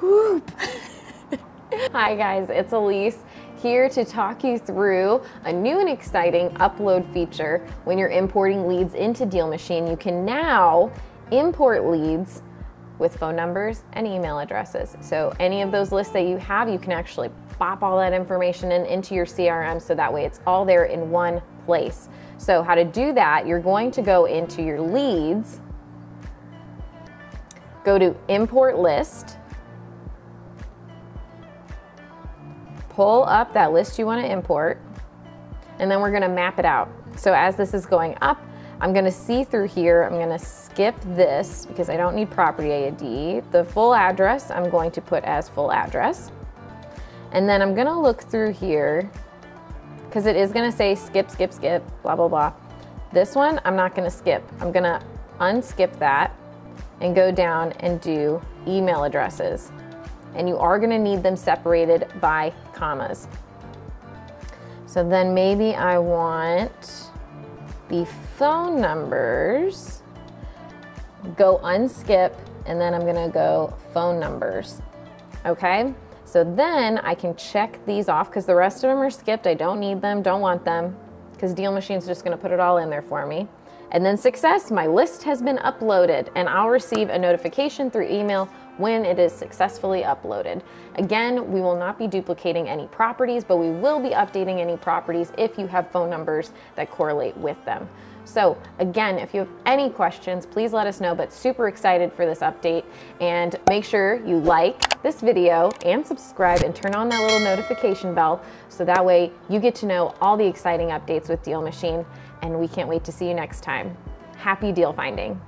Whoop. Hi guys, it's Elise here to talk you through a new and exciting upload feature. When you're importing leads into Deal Machine, you can now import leads with phone numbers and email addresses. So any of those lists that you have, you can actually pop all that information in into your CRM so that way it's all there in one place. So how to do that, you're going to go into your leads, go to import list, pull up that list you want to import, and then we're going to map it out. So as this is going up, I'm going to see through here. I'm going to skip this because I don't need property ID. The full address I'm going to put as full address. And then I'm going to look through here because it is going to say skip, skip, skip, blah, blah, blah. This one I'm not going to skip. I'm going to unskip that and go down and do email addresses and you are gonna need them separated by commas. So then maybe I want the phone numbers, go unskip, and then I'm gonna go phone numbers, okay? So then I can check these off because the rest of them are skipped. I don't need them, don't want them, because Deal Machine's just gonna put it all in there for me. And then success, my list has been uploaded and I'll receive a notification through email when it is successfully uploaded. Again, we will not be duplicating any properties, but we will be updating any properties if you have phone numbers that correlate with them. So again, if you have any questions, please let us know, but super excited for this update and make sure you like this video and subscribe and turn on that little notification bell so that way you get to know all the exciting updates with Deal Machine and we can't wait to see you next time. Happy deal finding.